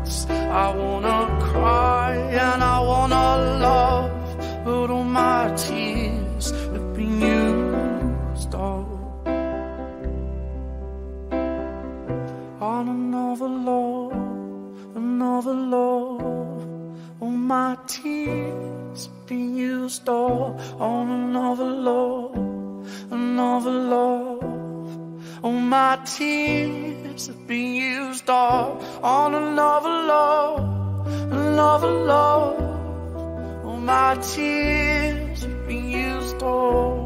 nights. I wanna cry and I wanna love, but all my tears have been used up on another love, another love. All my tears have been used up on another love, another love. All my tears have been used up on another love, another love. All my tears have been used up.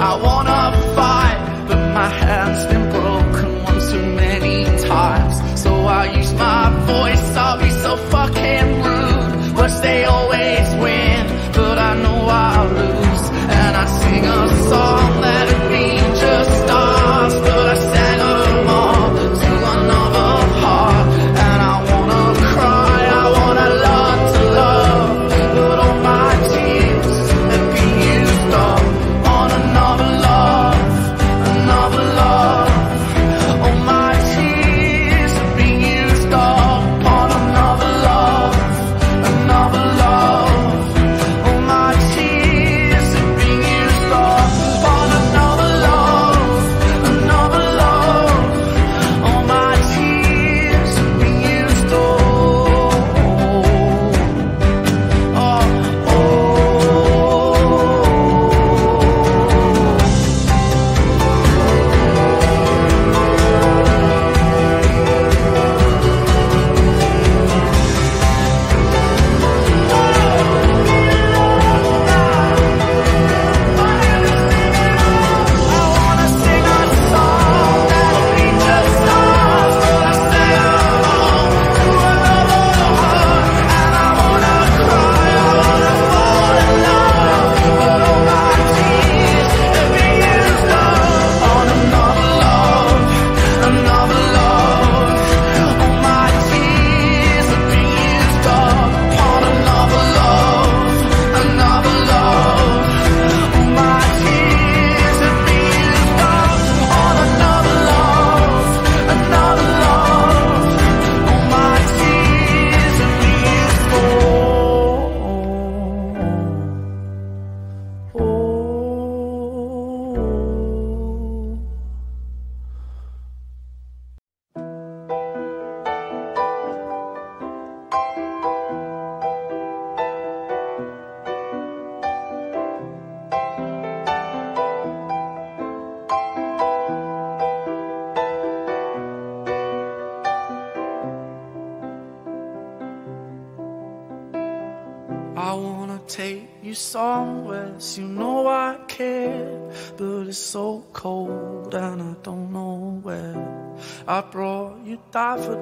I wanna fight. But my hand's been broken one too many times. So I use my voice, I'll be so fucking rude. Words they always win, but I know I'll lose. And I sing a song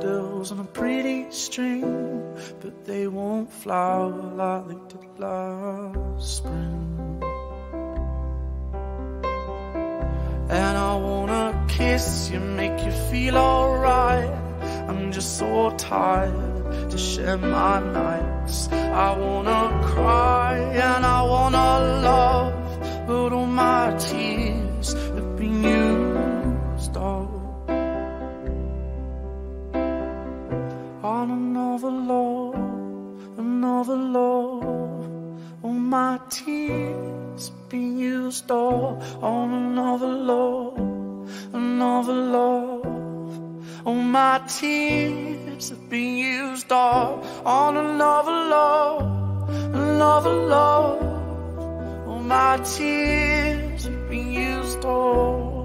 daffodils on a pretty string, but they won't flower like they did last spring. And I wanna kiss you, make you feel alright. I'm just so tired to share my nights. I wanna cry and I wanna love, but all my tears have been used up on another love, another love. All my tears be used all on another love, another love. All my tears be used all on another love, another love. All my tears be used all.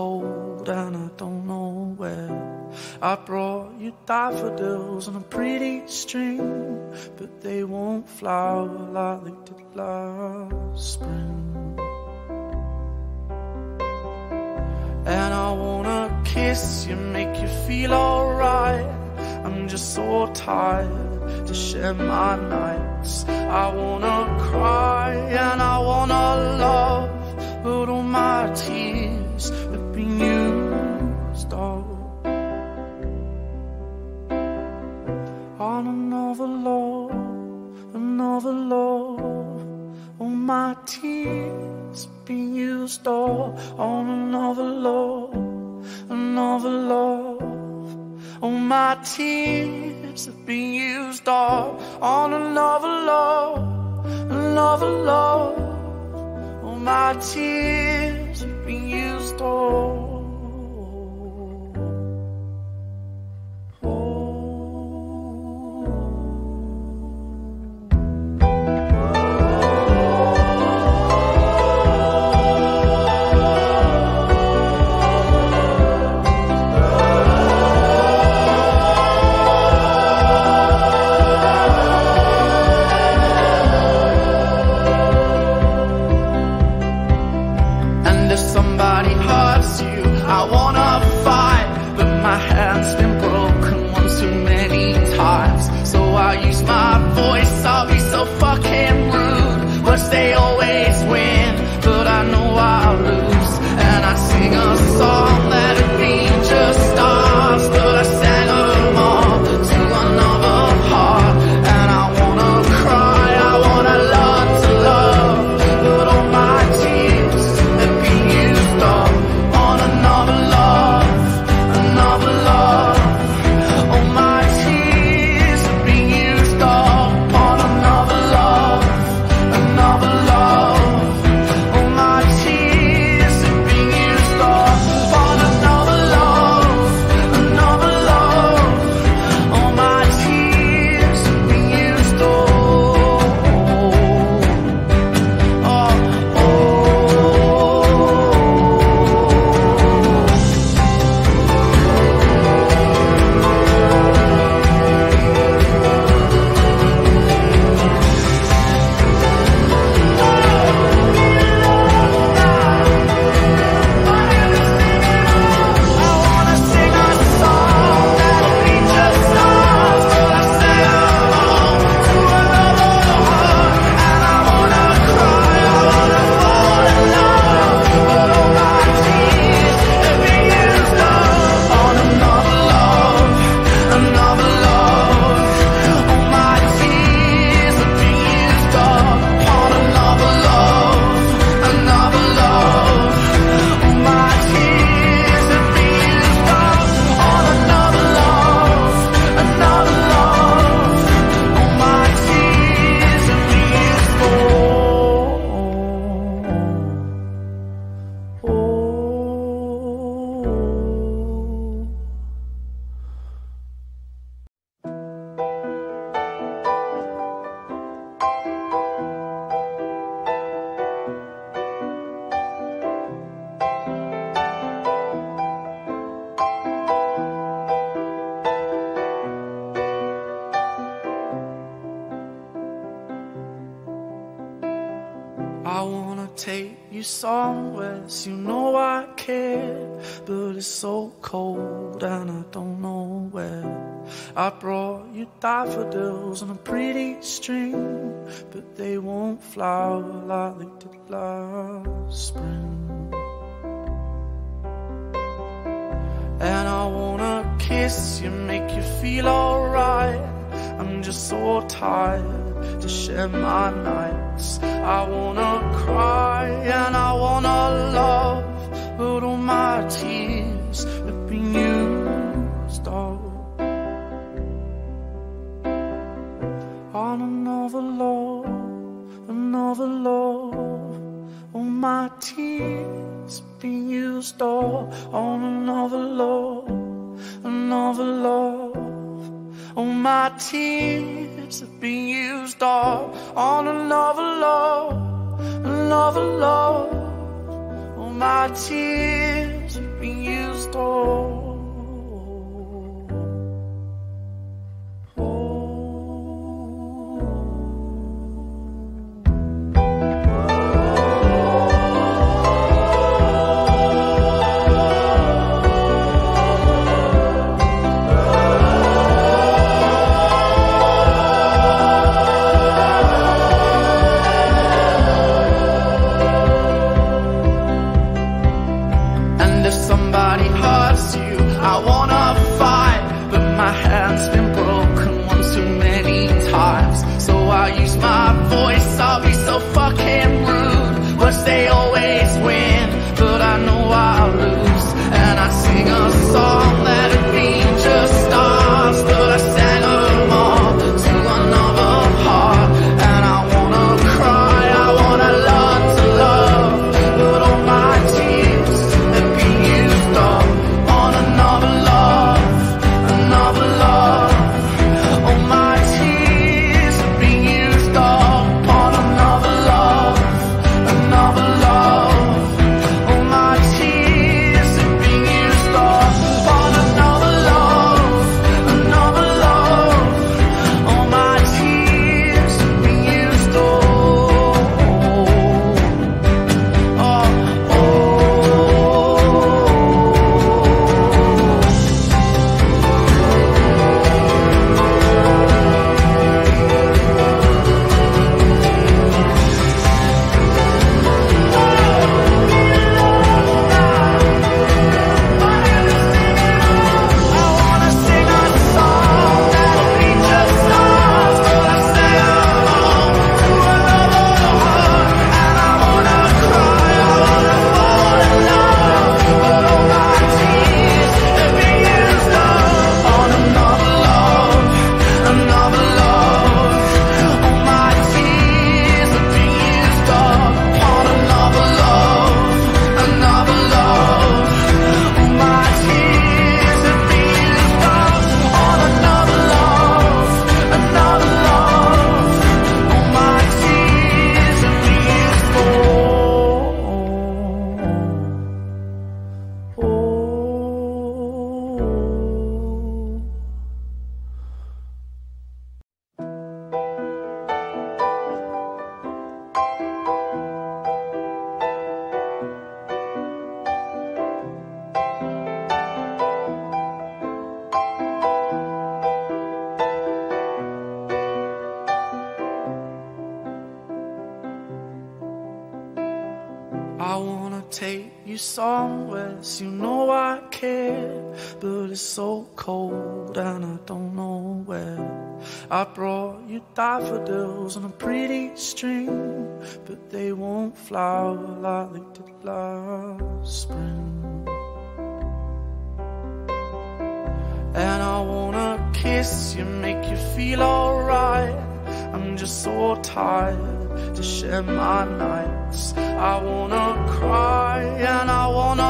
cold and I don't know where. I brought you daffodils on a pretty string, but they won't flower like they did last spring. And I wanna kiss you, make you feel alright. I'm just so tired to share my nights. I wanna cry and I wanna love but all my tears have been used all on another love, another love. All my tears have been used all on another love, another love. All my tears have been used all on another love, another love our tears. Daffodils on a pretty string, but they won't flower like they did last spring. And I wanna kiss you, make you feel alright. I'm just so tired to share my nights. I wanna cry and I wanna love, but all my tears on another love, another love. All my tears been used up on another love, another love. All my tears have been used up on another love, another love. All my tears have been used up. Flower like did last spring. And I wanna kiss you, make you feel alright. I'm just so tired to share my nights. I wanna cry and I wanna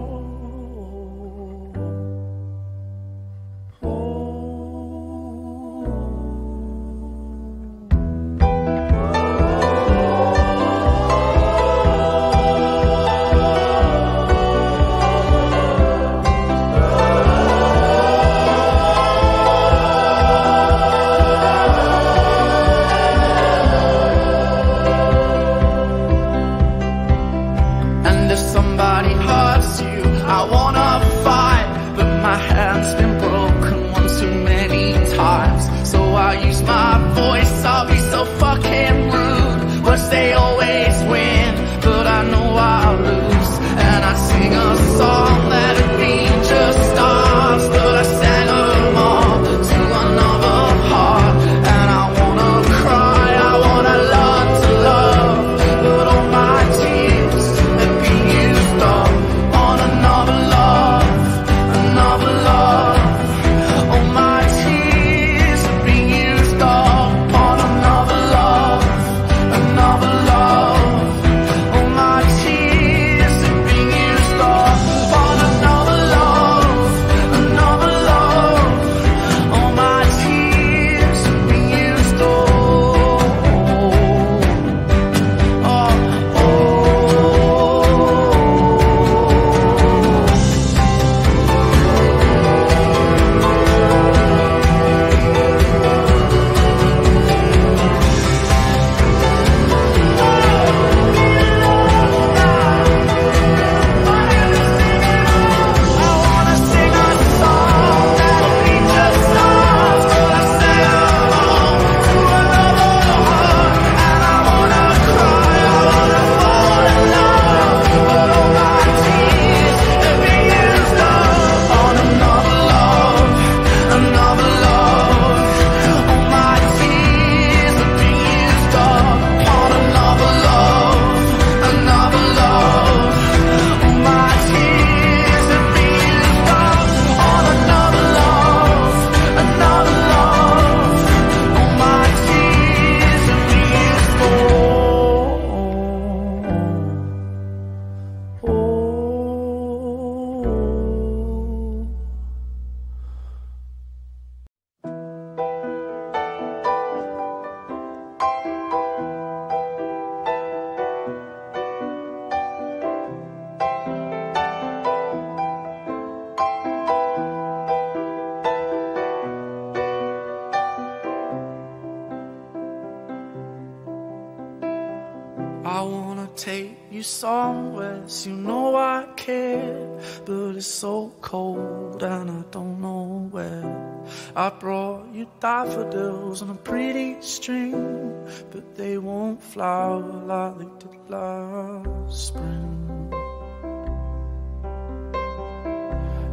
spring.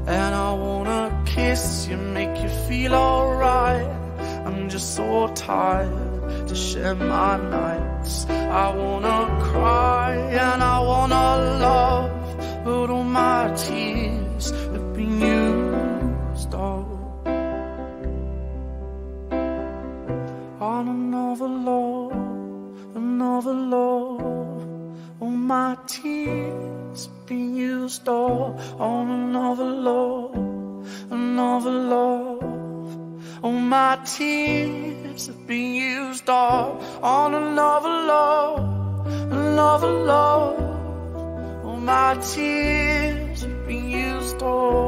And I wanna kiss you, make you feel alright. I'm just so tired to share my nights. I wanna cry and I wanna love, but all my tears. on another love, another love. All my tears have been used all.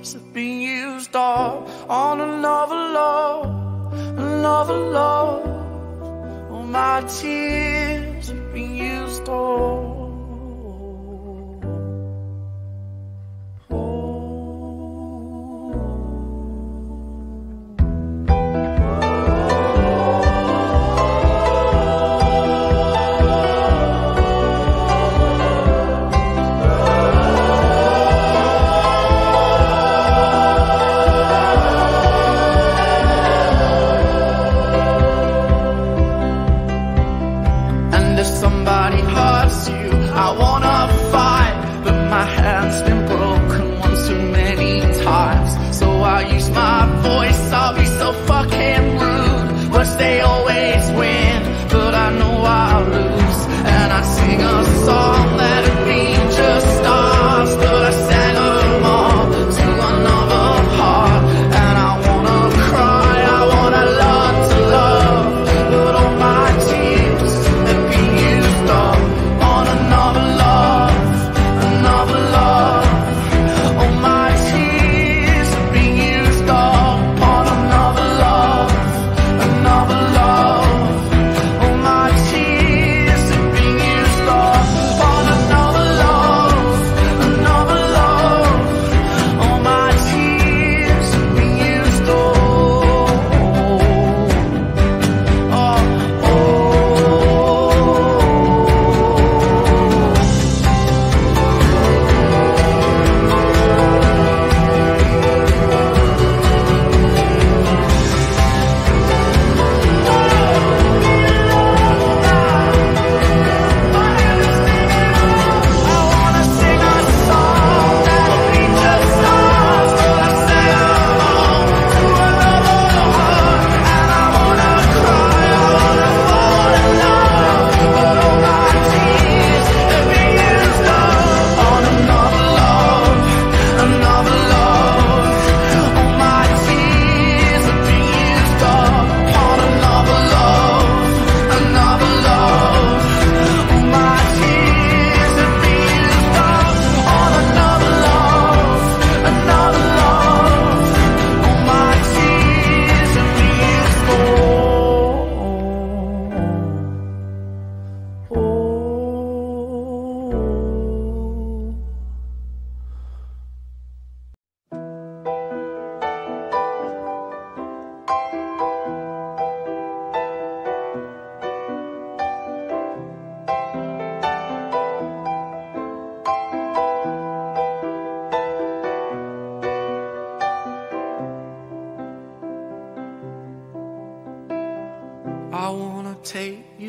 have been used up on another love, another love. All my tears have been used up.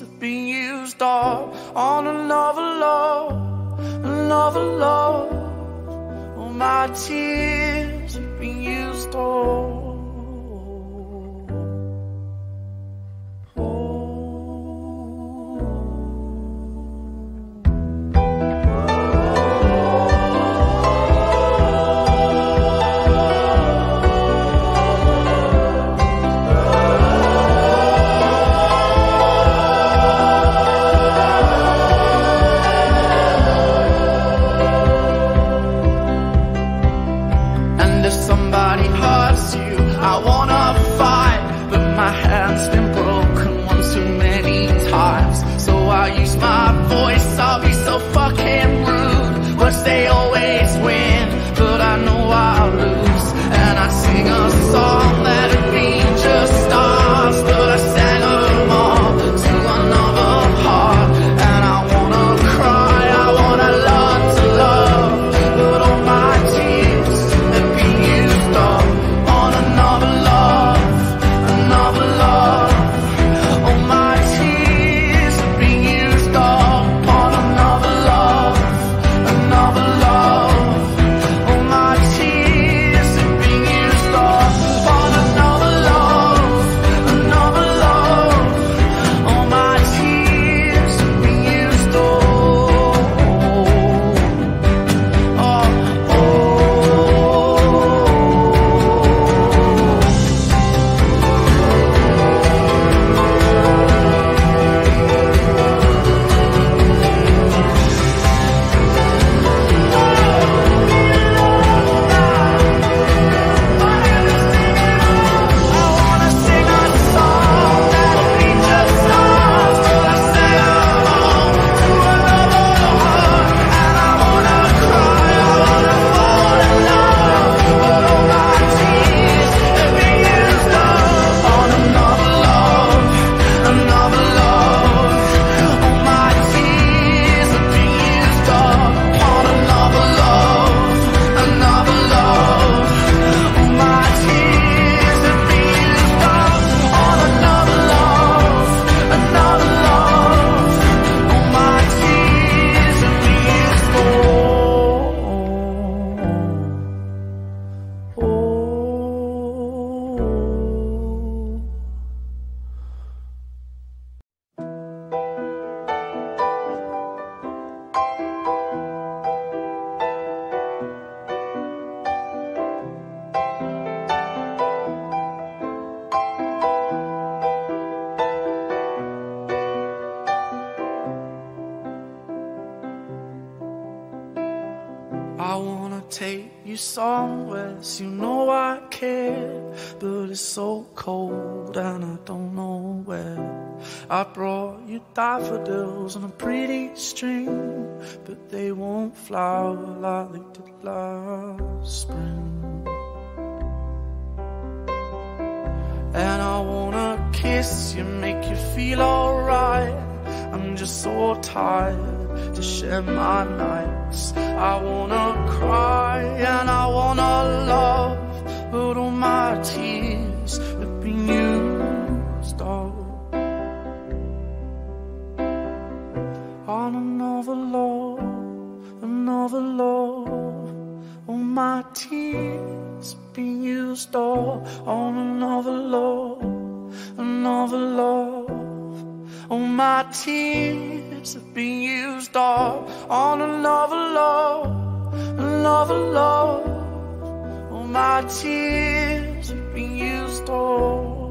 have been used all on another love, another love. All my tears have been used all. kiss you make you feel alright. I'm just so tired to share my nights. I wanna cry and I wanna love But all my tears have been used. All. On another love, another love All my tears been used. All. On another love of love. All my tears have been used up on another love, another love. All oh, my tears have been used up.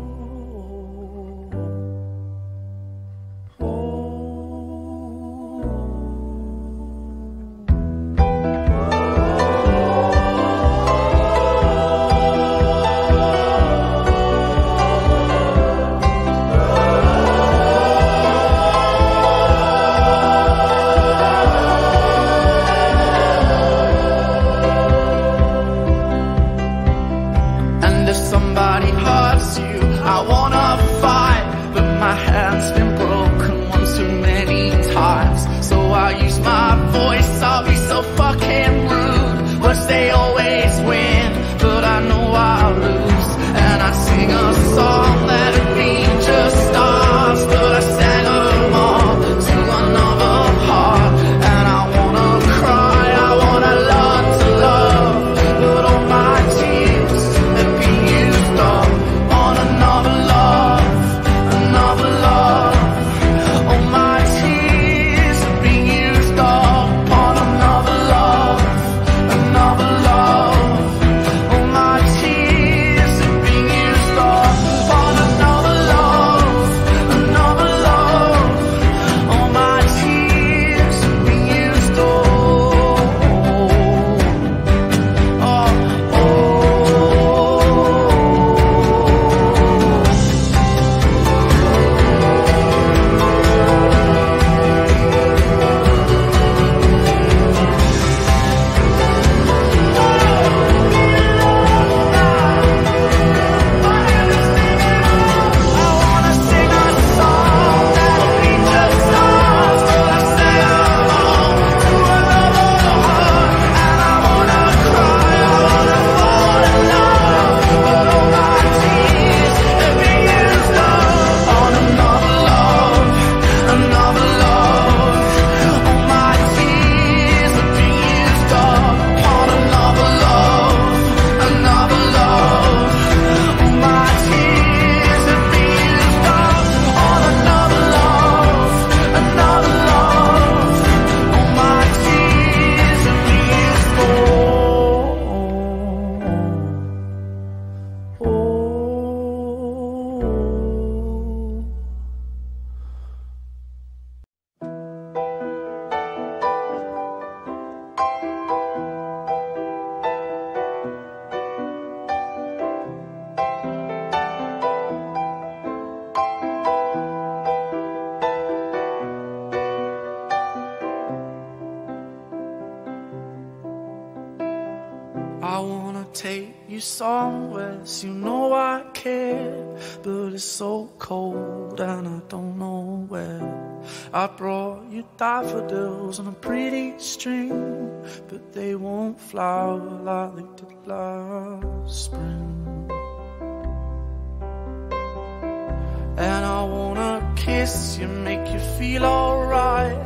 Flower like they did last spring. And I wanna kiss you, make you feel alright.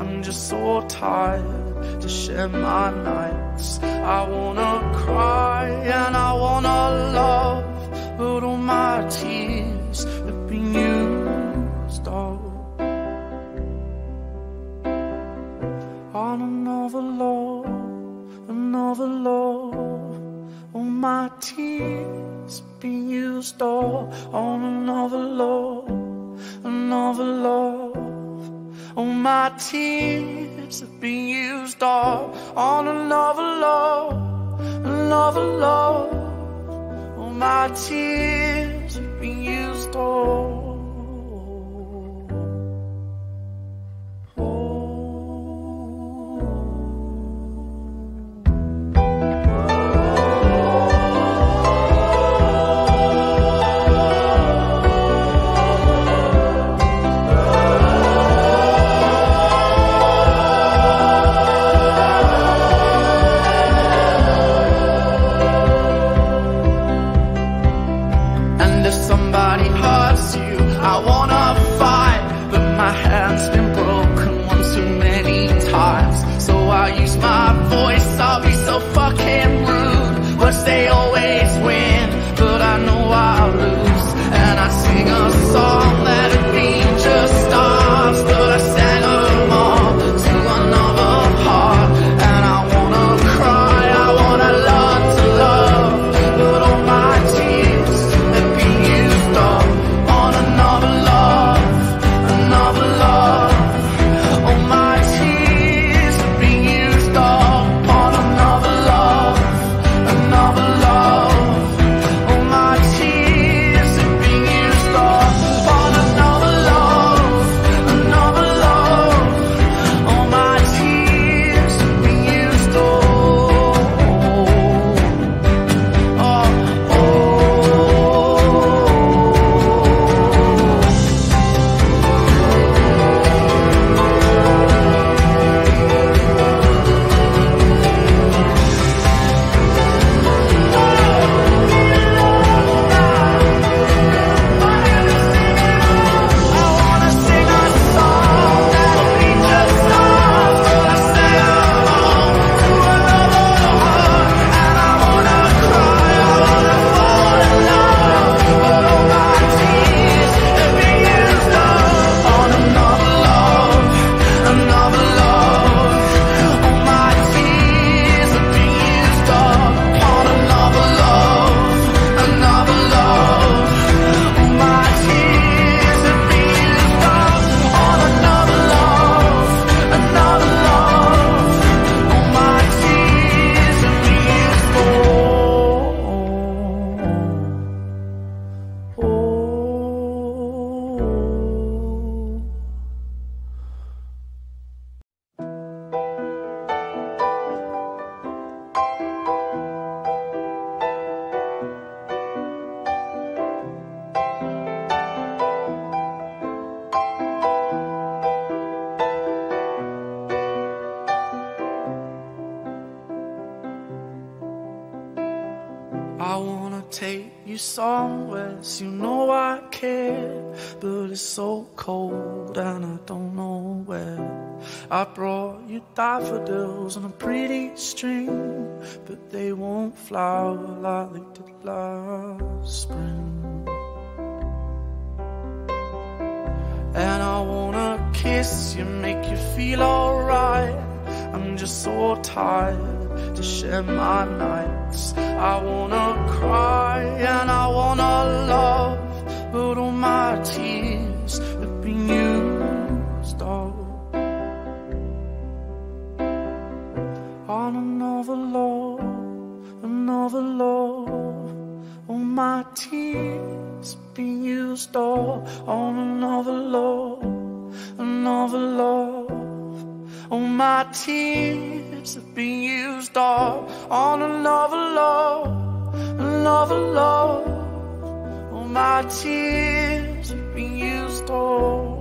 I'm just so tired to share my nights. I wanna cry and I wanna love, but all my tears have been used up on another love, another love. All my tears been used up on another love, another love. All my tears have been used all on another love, another love. All my tears have been used all. Daffodils on a pretty string, but they won't flower like they did last spring. And I wanna kiss you, make you feel alright. I'm just so tired to share my nights. I wanna cry and I wanna love, but all my tears have been used oh. on another love, another love. All my tears be used all on another love, another love. My tears have been used up on another love, another love. All my tears have been used up.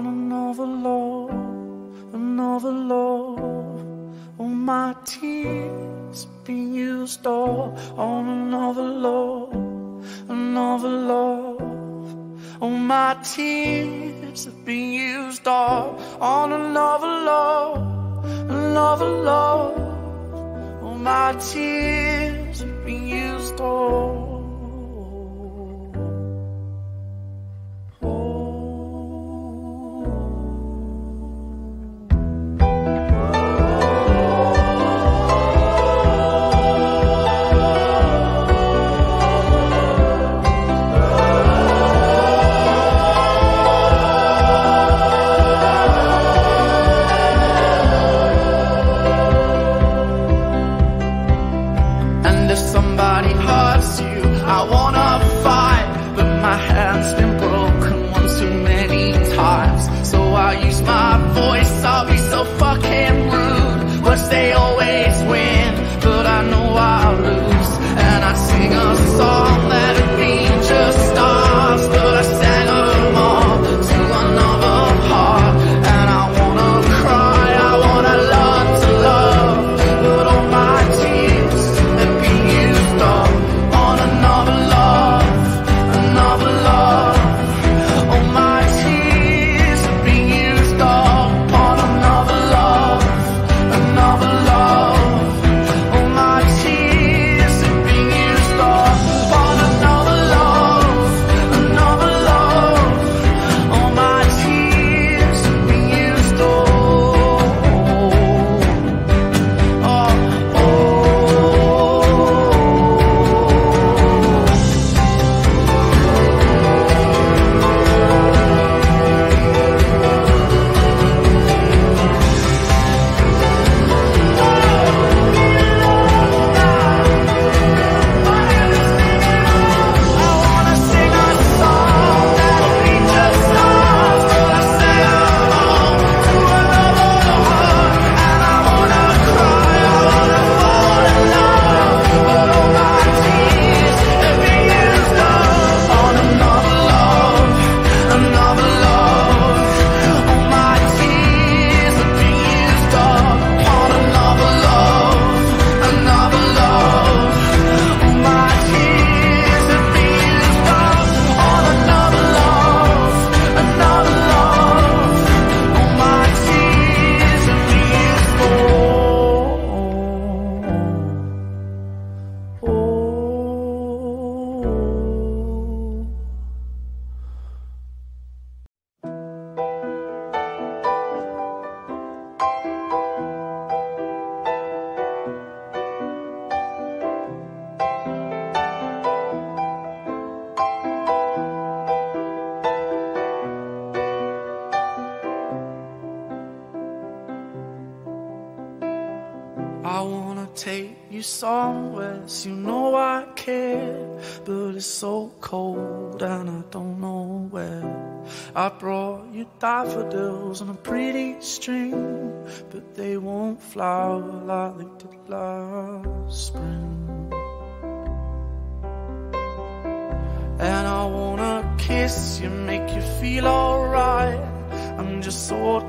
on another love, another love. All my tears be used all on another love, another love. All my tears have been used all on another love, another love. All my tears have been used all.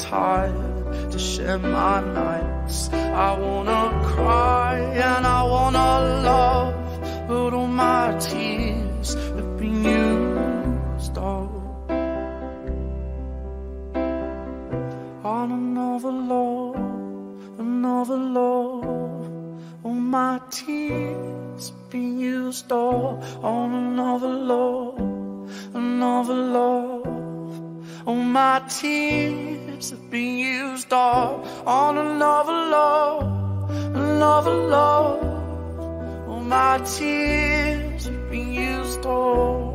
Tired to share my nights. I wanna cry and I wanna love, but all my tears have been used up on another love, another love. All my tears have been used up on another love, another love. All my tears have been used up on another love, another love. All my tears have been used up.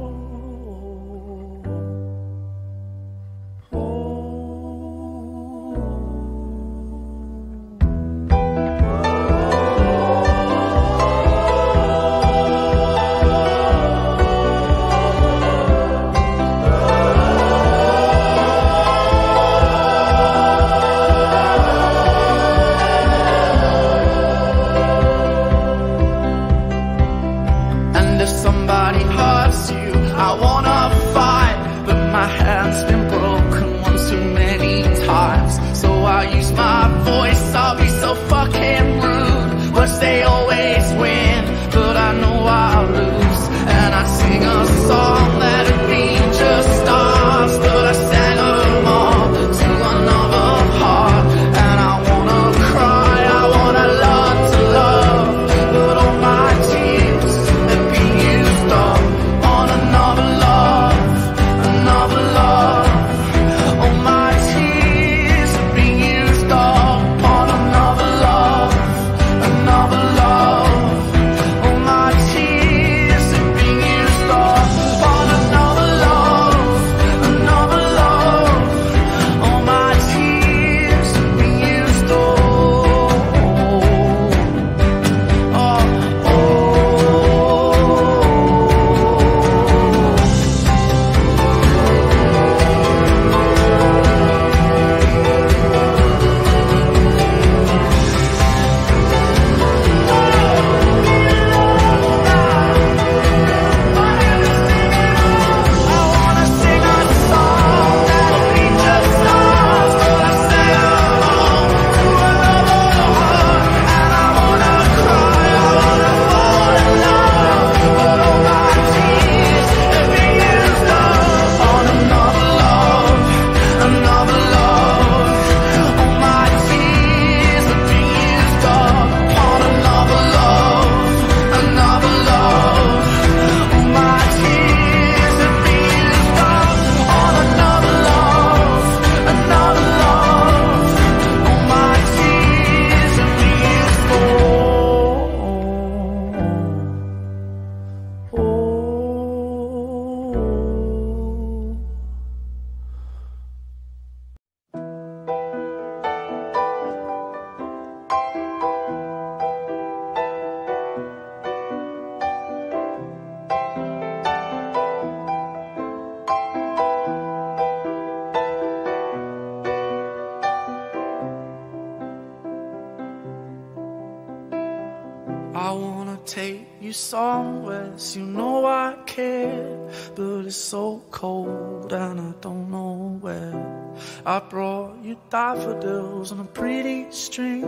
You daffodils on a pretty string,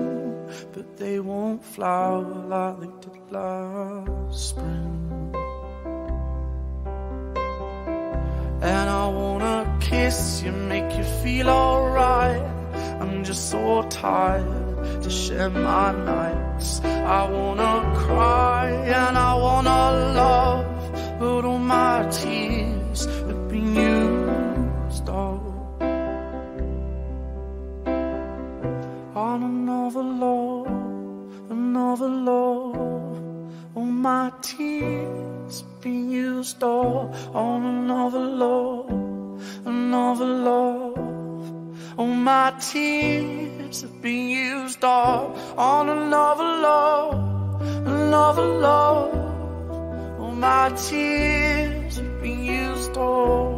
but they won't flower like they did last spring. And I wanna kiss you, make you feel alright. I'm just so tired to share my nights. I wanna cry and I wanna love, but all my tears on another love, another love. All my tears been used up on another love, another love. Oh, my tears have been used up on another love, another love. Oh, my tears have been used up.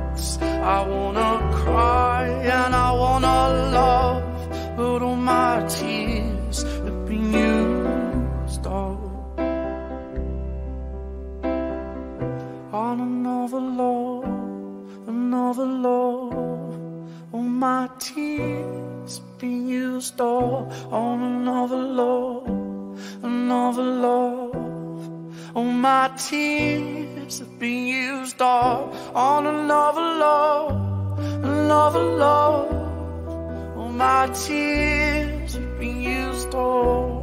nights. I wanna cry and I wanna love, but all my tears have been used up on another love, another love. All my tears have been used up on another love, another love. All my tears have been used up on another love, another love. All my tears have been used up.